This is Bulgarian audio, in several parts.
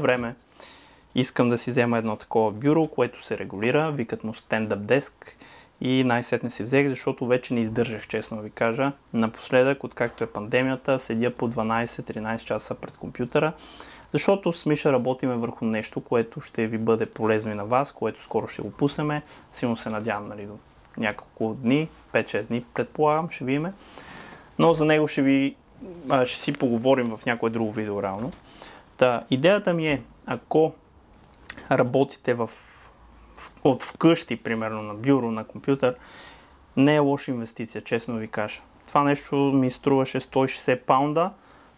време искам да си взема едно такова бюро, което се регулира, викат му Stand-Up Desk и най-сетне си взех, защото вече не издържах, честно ви кажа. Напоследък, откакто е пандемията, седя по 12-13 часа пред компютъра, защото с Миша работиме върху нещо, което ще ви бъде полезно и на вас, което скоро ще го пуснеме. Силно се надявам нали, до няколко дни, 5-6 дни предполагам, ще видиме. Но за него ще ви ще си поговорим в някое друго видео реално. Та, идеята ми е, ако работите в, от вкъщи, примерно на бюро, на компютър, не е лоша инвестиция, честно ви кажа. Това нещо ми струваше 160 паунда,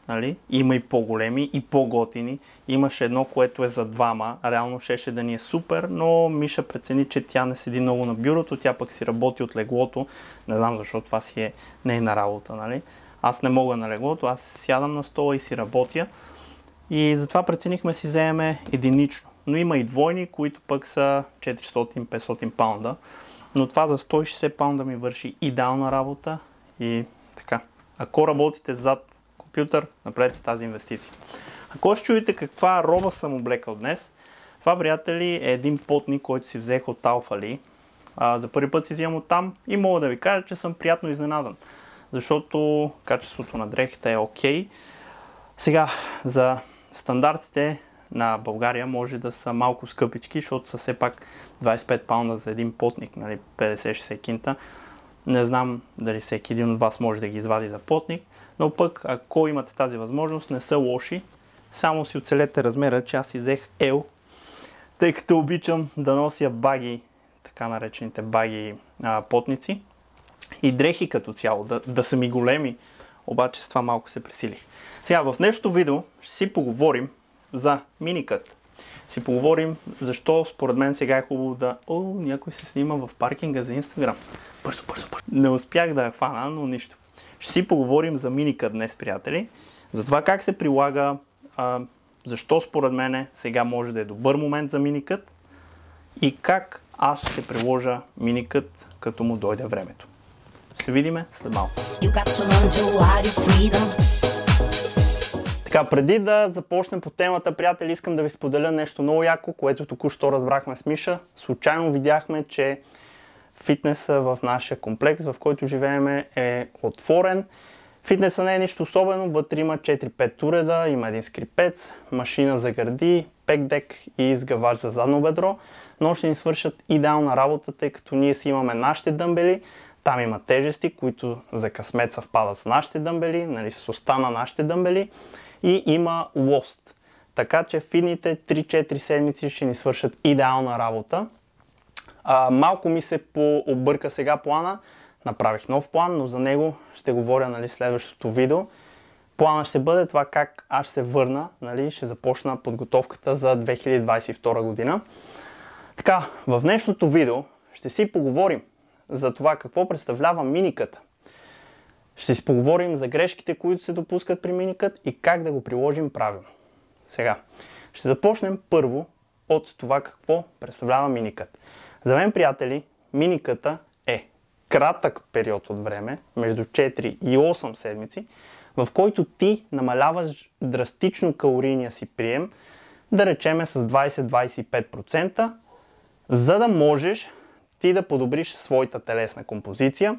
нали? има и по-големи, и по-готини. Имаше едно, което е за двама, реално щеше да ни е супер, но Миша прецени, че тя не седи много на бюрото, тя пък си работи от леглото, не знам защо това си е нейна работа, нали? Аз не мога на леглото, аз сядам на стола и си работя. И затова преценихме си вземе единично. Но има и двойни, които пък са 400-500 паунда. Но това за 160 паунда ми върши идеална работа и така. Ако работите зад компютър, направете тази инвестиция. Ако ще чуете каква роба съм облекал днес, това, приятели, е един потник, който си взех от Алфали. за първи път си взимам от там и мога да ви кажа, че съм приятно изненадан защото качеството на дрехите е окей. Okay. Сега, за стандартите на България може да са малко скъпички, защото са все пак 25 паунда за един потник, нали, 50-60 кинта. Не знам дали всеки един от вас може да ги извади за потник, но пък ако имате тази възможност, не са лоши. Само си оцелете размера, че аз си взех L, тъй като обичам да нося баги, така наречените баги а, потници и дрехи като цяло, да, да са ми големи, обаче с това малко се пресилих. Сега в днешното видео ще си поговорим за миникът. Си поговорим защо според мен сега е хубаво да... О, някой се снима в паркинга за Инстаграм. Бързо, бързо, бързо. Не успях да я хвана, но нищо. Ще си поговорим за миникът днес, приятели. За това как се прилага, а, защо според мен сега може да е добър момент за миникът и как аз ще приложа миникът, като му дойде времето. Ще видиме след малко. Така, преди да започнем по темата, приятели, искам да ви споделя нещо много яко, което току-що разбрахме с Миша. Случайно видяхме, че фитнеса в нашия комплекс, в който живеем е отворен. Фитнеса не е нищо особено, вътре има 4-5 туреда, има един скрипец, машина за гърди, пекдек и изгавач за задно бедро, но ще ни свършат идеална работа, тъй като ние си имаме нашите дъмбели, там има тежести, които за късмет съвпадат с нашите дъмбели, нали, с оста на нашите дъмбели и има лост. Така че в идните 3-4 седмици ще ни свършат идеална работа. А, малко ми се пообърка сега плана. Направих нов план, но за него ще говоря нали, следващото видео. Плана ще бъде това как аз се върна, нали, ще започна подготовката за 2022 година. Така, в днешното видео ще си поговорим за това какво представлява миниката. Ще си поговорим за грешките, които се допускат при миникът и как да го приложим правилно. Сега, ще започнем първо от това какво представлява миникът. За мен, приятели, миниката е кратък период от време, между 4 и 8 седмици, в който ти намаляваш драстично калорийния си прием, да речеме с 20-25%, за да можеш ти да подобриш своята телесна композиция,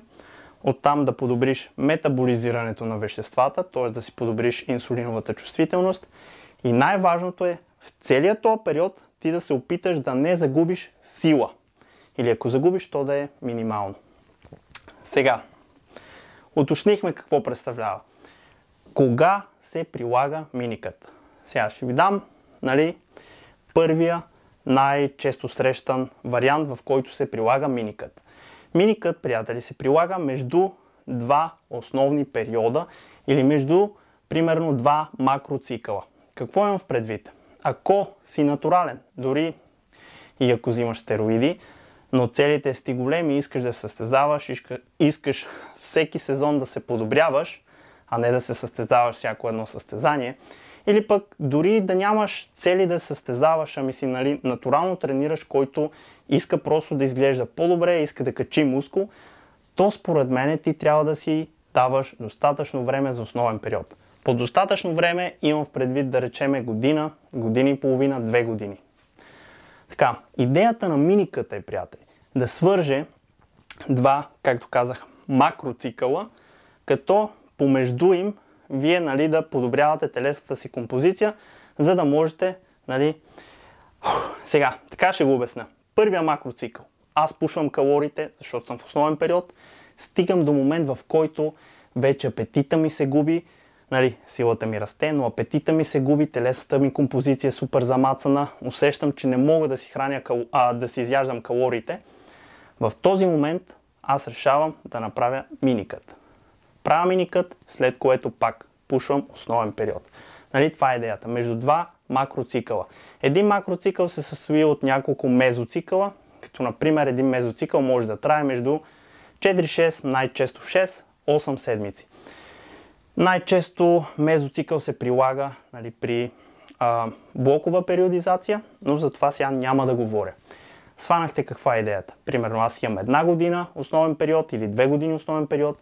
оттам да подобриш метаболизирането на веществата, т.е. да си подобриш инсулиновата чувствителност и най-важното е в целият този период ти да се опиташ да не загубиш сила. Или ако загубиш, то да е минимално. Сега, уточнихме какво представлява. Кога се прилага миникът? Сега ще ви дам нали, първия най-често срещан вариант, в който се прилага миникът. Миникът, приятели, се прилага между два основни периода или между примерно два макроцикъла. Какво имам в предвид? Ако си натурален, дори и ако взимаш стероиди, но целите си големи искаш да се състезаваш, искаш всеки сезон да се подобряваш, а не да се състезаваш всяко едно състезание, или пък дори да нямаш цели да състезаваш, ами си нали, натурално тренираш, който иска просто да изглежда по-добре, иска да качи мускул, то според мен ти трябва да си даваш достатъчно време за основен период. По достатъчно време имам в предвид да речеме година, година и половина, две години. Така, идеята на миниката е, приятели, да свърже два, както казах, макроцикъла, като помежду им вие нали, да подобрявате телесната си композиция, за да можете нали, сега, така ще го обясня. Първия макроцикъл. Аз пушвам калориите, защото съм в основен период. Стигам до момент, в който вече апетита ми се губи, нали, силата ми расте, но апетита ми се губи, телесата ми композиция е супер замацана, усещам, че не мога да си храня, а, да си изяждам калориите. В този момент аз решавам да направя миникът. Правя миникът, след което пак пушвам основен период. Нали, това е идеята. Между два макроцикъла. Един макроцикъл се състои от няколко мезоцикъла, като например един мезоцикъл може да трае между 4-6, най-често 6-8 седмици. Най-често мезоцикъл се прилага нали, при а, блокова периодизация, но за това сега няма да говоря. Сванахте каква е идеята. Примерно аз имам една година основен период или две години основен период.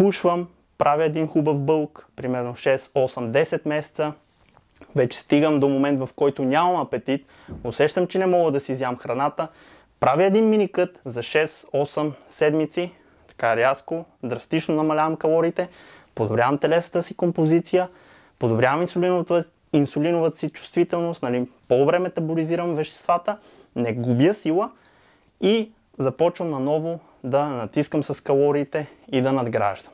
Пушвам, правя един хубав бълк, примерно 6, 8, 10 месеца. Вече стигам до момент, в който нямам апетит, усещам, че не мога да си изям храната. Правя един миникът за 6-8 седмици, така рязко, драстично намалявам калориите, подобрявам телесата си композиция, подобрявам инсулиновата, инсулиновата си чувствителност, нали, по-добре метаболизирам веществата, не губя сила и започвам наново да натискам с калориите и да надграждам.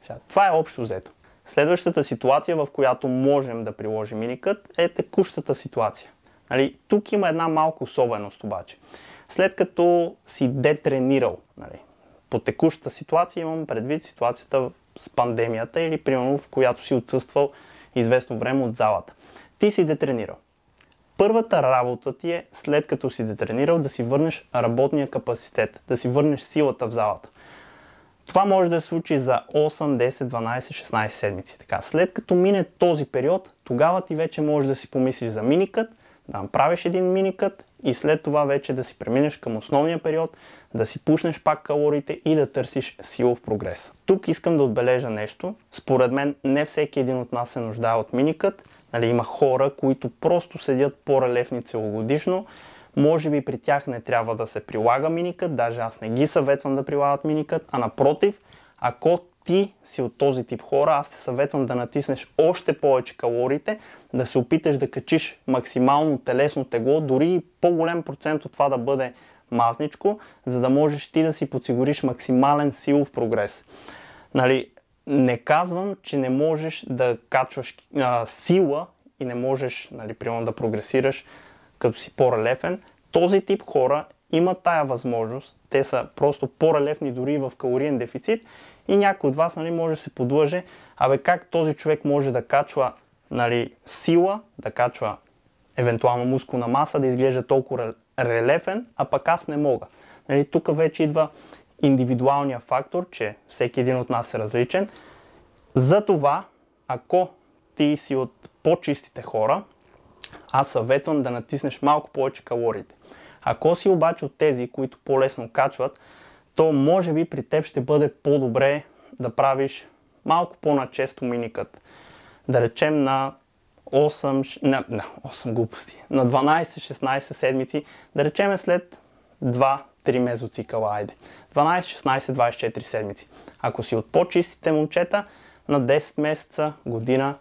Сега, това е общо взето. Следващата ситуация, в която можем да приложим миникът, е текущата ситуация. Нали, тук има една малка особеност обаче. След като си детренирал, нали, по текущата ситуация имам предвид ситуацията с пандемията или примерно в която си отсъствал известно време от залата. Ти си детренирал. Първата работа ти е, след като си детренирал, да си върнеш работния капацитет, да си върнеш силата в залата. Това може да се случи за 8, 10, 12, 16 седмици. Така, след като мине този период, тогава ти вече можеш да си помислиш за миникът, да направиш един миникът и след това вече да си преминеш към основния период, да си пушнеш пак калориите и да търсиш силов прогрес. Тук искам да отбележа нещо. Според мен не всеки един от нас се нуждае от миникът. Нали, има хора, които просто седят по-релефни целогодишно, може би при тях не трябва да се прилага миникът, даже аз не ги съветвам да прилагат миникът, а напротив, ако ти си от този тип хора, аз те съветвам да натиснеш още повече калориите, да се опиташ да качиш максимално телесно тегло, дори по-голям процент от това да бъде мазничко, за да можеш ти да си подсигуриш максимален силов прогрес. Нали, не казвам, че не можеш да качваш а, сила и не можеш, нали, примерно, да прогресираш като си по-релефен, този тип хора имат тая възможност. Те са просто по-релефни дори в калориен дефицит и някой от вас нали, може да се подлъже, абе как този човек може да качва нали, сила, да качва евентуално мускулна маса, да изглежда толкова релефен, а пък аз не мога. Нали, тук вече идва индивидуалния фактор, че всеки един от нас е различен. Затова, ако ти си от по-чистите хора, аз съветвам да натиснеш малко повече калориите. Ако си обаче от тези, които по-лесно качват, то може би при теб ще бъде по-добре да правиш малко по-начесто миникът. Да речем на 8, на, на 8 глупости, на 12-16 седмици, да речем след 2-3 мезоцикъла, айде. 12, 16, 24 седмици. Ако си от по-чистите момчета, на 10 месеца, година,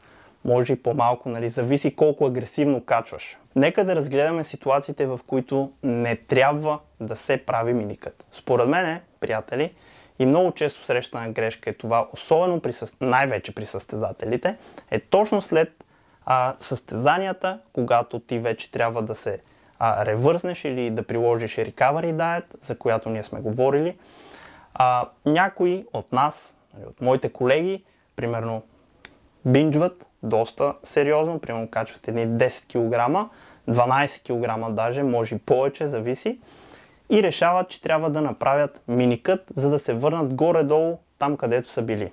може и по-малко, нали? зависи колко агресивно качваш. Нека да разгледаме ситуациите, в които не трябва да се прави миникът. Според мен, приятели, и много често срещана грешка е това, особено при, най-вече при състезателите, е точно след а, състезанията, когато ти вече трябва да се а, ревързнеш или да приложиш recovery diet, за която ние сме говорили. А, някои от нас, нали, от моите колеги, примерно бинджват доста сериозно, примерно качват едни 10 кг, 12 кг даже, може и повече, зависи, и решават, че трябва да направят миникът, за да се върнат горе-долу там, където са били.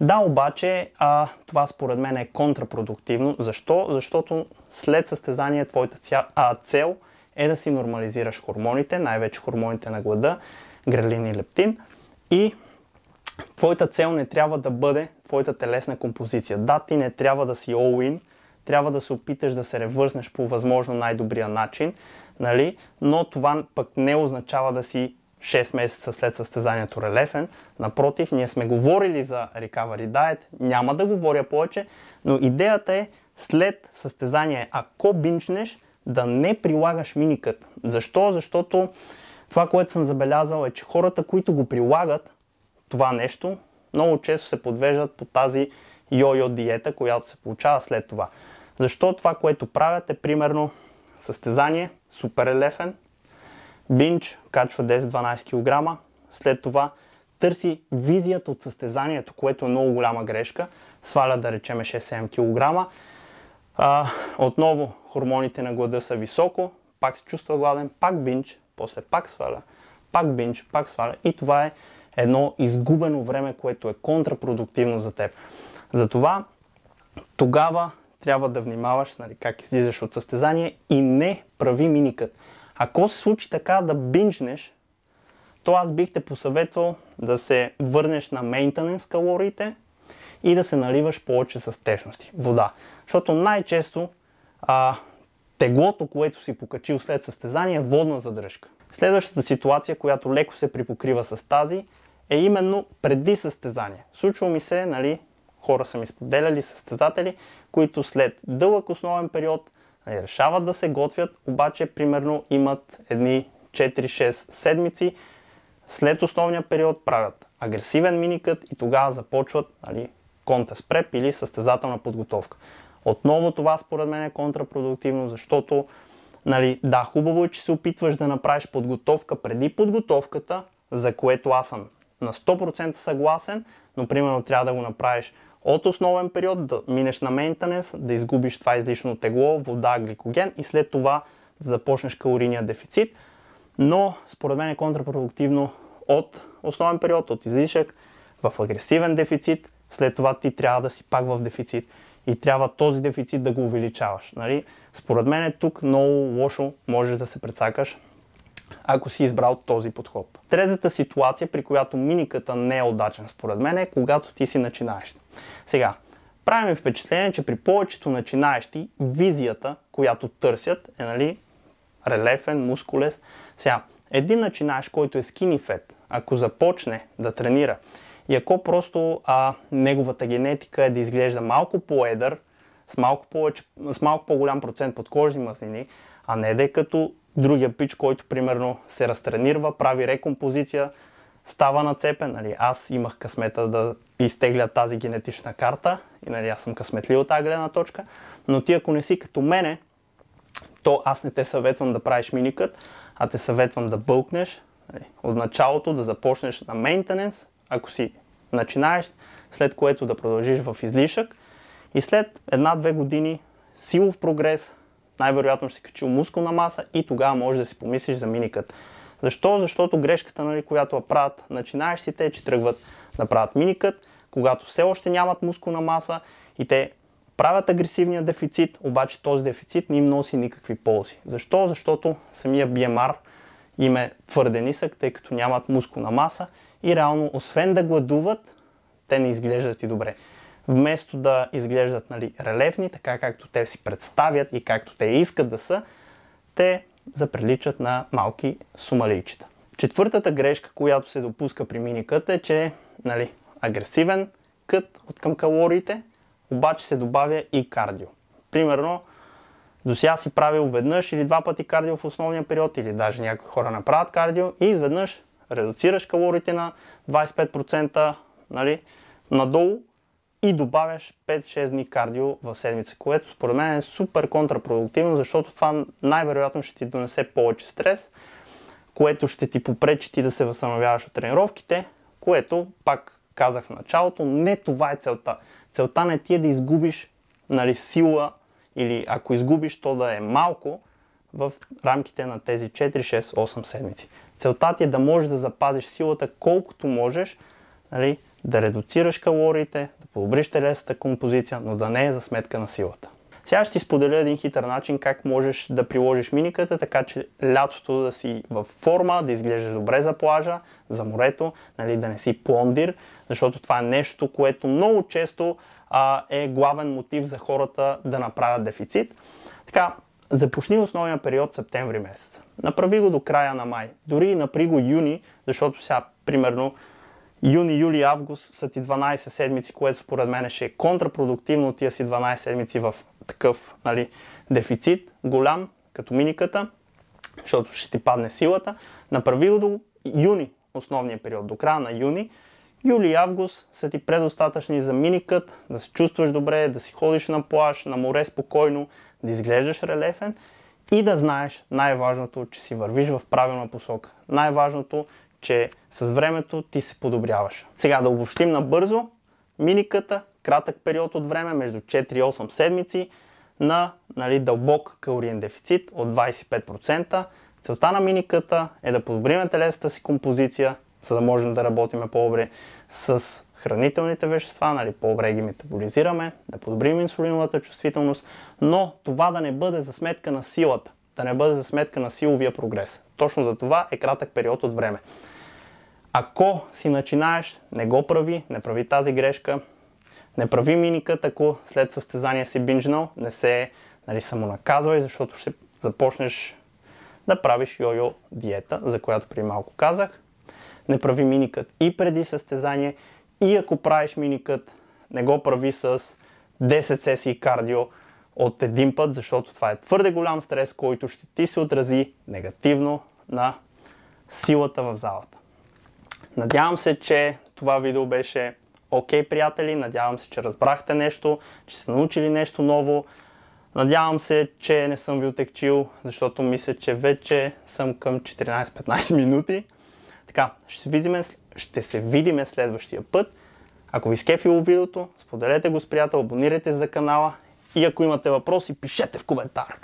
Да, обаче а, това според мен е контрапродуктивно. Защо? Защото след състезание твоята ця, а, цел е да си нормализираш хормоните, най-вече хормоните на глада, грелин и лептин и твоята цел не трябва да бъде твоята телесна композиция. Да, ти не трябва да си all-in, трябва да се опиташ да се ревързнеш по възможно най-добрия начин, нали? но това пък не означава да си 6 месеца след състезанието релефен. Напротив, ние сме говорили за Recovery Diet, няма да говоря повече, но идеята е след състезание, ако бинчнеш, да не прилагаш миникът. Защо? Защото това, което съм забелязал е, че хората, които го прилагат, това нещо, много често се подвеждат по тази йо-йо диета, която се получава след това. Защо това, което правят е примерно състезание, супер елефен, бинч, качва 10-12 кг, след това търси визията от състезанието, което е много голяма грешка, сваля да речем 6-7 кг, а, отново хормоните на глада са високо, пак се чувства гладен, пак бинч, после пак сваля, пак бинч, пак сваля и това е едно изгубено време, което е контрапродуктивно за теб. Затова тогава трябва да внимаваш нали, как излизаш от състезание и не прави миникът. Ако се случи така да бинжнеш, то аз бих те посъветвал да се върнеш на мейнтененс калориите и да се наливаш повече с течности, вода. Защото най-често а, теглото, което си покачил след състезание е водна задръжка. Следващата ситуация, която леко се припокрива с тази, е именно преди състезание. Случва ми се, нали, хора са ми споделяли, състезатели, които след дълъг основен период нали, решават да се готвят, обаче примерно имат едни 4-6 седмици, след основния период правят агресивен миникът и тогава започват нали, контест преп или състезателна подготовка. Отново това според мен е контрапродуктивно, защото нали, да, хубаво е, че се опитваш да направиш подготовка преди подготовката, за което аз съм на 100% съгласен, но примерно трябва да го направиш от основен период, да минеш на мейнтенес, да изгубиш това излишно тегло, вода, гликоген и след това да започнеш калорийния дефицит. Но според мен е контрапродуктивно от основен период, от излишък в агресивен дефицит, след това ти трябва да си пак в дефицит и трябва този дефицит да го увеличаваш. Нали? Според мен е тук много лошо можеш да се прецакаш ако си избрал този подход. Третата ситуация, при която миниката не е удачен според мен е когато ти си начинаещ. Сега, прави впечатление, че при повечето начинаещи визията, която търсят е нали, релефен, мускулест. Сега, един начинаещ, който е skinny fat, ако започне да тренира и ако просто а, неговата генетика е да изглежда малко по-едър, с малко, повече, с малко по-голям процент подкожни мазнини, а не да е като другия пич, който примерно се разтренирва, прави рекомпозиция, става нацепен. Нали, аз имах късмета да изтегля тази генетична карта и нали, аз съм късметлив от тази гледна точка, но ти ако не си като мене, то аз не те съветвам да правиш миникът, а те съветвам да бълкнеш нали, от началото, да започнеш на мейнтененс, ако си начинаеш, след което да продължиш в излишък и след една-две години силов прогрес, най-вероятно ще си качил мускулна маса и тогава може да си помислиш за миникът. Защо? Защото грешката, нали, която правят начинаещите е, че тръгват да правят миникът, когато все още нямат мускулна маса и те правят агресивния дефицит, обаче този дефицит не им носи никакви ползи. Защо? Защото самия BMR им е твърде нисък, тъй като нямат мускулна маса и реално, освен да гладуват, те не изглеждат и добре вместо да изглеждат нали, релефни, така както те си представят и както те искат да са, те заприличат на малки сумалийчета. Четвъртата грешка, която се допуска при миникът е, че нали, агресивен кът от към калориите, обаче се добавя и кардио. Примерно, до сега си правил веднъж или два пъти кардио в основния период, или даже някои хора направят кардио и изведнъж редуцираш калориите на 25% нали, надолу и добавяш 5-6 дни кардио в седмица, което според мен е супер контрапродуктивно, защото това най-вероятно ще ти донесе повече стрес, което ще ти попречи ти да се възстановяваш от тренировките, което, пак казах в началото, не това е целта. Целта не ти е да изгубиш нали, сила или ако изгубиш, то да е малко в рамките на тези 4, 6, 8 седмици. Целта ти е да можеш да запазиш силата колкото можеш, нали, да редуцираш калориите, да подобриш телесната композиция, но да не е за сметка на силата. Сега ще ти споделя един хитър начин как можеш да приложиш миниката, така че лятото да си в форма, да изглеждаш добре за плажа, за морето, нали, да не си плондир, защото това е нещо, което много често а, е главен мотив за хората да направят дефицит. Така, започни основния период септември месец. Направи го до края на май. Дори направи го юни, защото сега, примерно, юни, юли, август са ти 12 седмици, което според мен ще е контрапродуктивно тия си 12 седмици в такъв нали, дефицит, голям, като миниката, защото ще ти падне силата. Направи го до юни, основния период, до края на юни. Юли и август са ти предостатъчни за миникът, да се чувстваш добре, да си ходиш на плаж, на море спокойно, да изглеждаш релефен и да знаеш най-важното, че си вървиш в правилна посока. Най-важното, че с времето ти се подобряваш. Сега да обобщим набързо. Миниката, кратък период от време, между 4 и 8 седмици, на нали, дълбок калориен дефицит от 25%. Целта на миниката е да подобрим телесната си композиция, за да можем да работим по-добре с хранителните вещества, нали, по-добре ги метаболизираме, да подобрим инсулиновата чувствителност, но това да не бъде за сметка на силата, да не бъде за сметка на силовия прогрес. Точно за това е кратък период от време. Ако си начинаеш, не го прави, не прави тази грешка, не прави миникът, ако след състезание си бинжнал, не се нали, самонаказвай, защото ще започнеш да правиш йо-йо диета, за която при малко казах. Не прави миникът и преди състезание и ако правиш миникът, не го прави с 10 сесии кардио от един път, защото това е твърде голям стрес, който ще ти се отрази негативно на силата в залата. Надявам се, че това видео беше окей, okay, приятели. Надявам се, че разбрахте нещо, че сте научили нещо ново. Надявам се, че не съм ви отекчил, защото мисля, че вече съм към 14-15 минути. Така, ще се видим, ще се видим следващия път. Ако ви скефило видеото, споделете го с приятел, абонирайте се за канала и ако имате въпроси, пишете в коментар.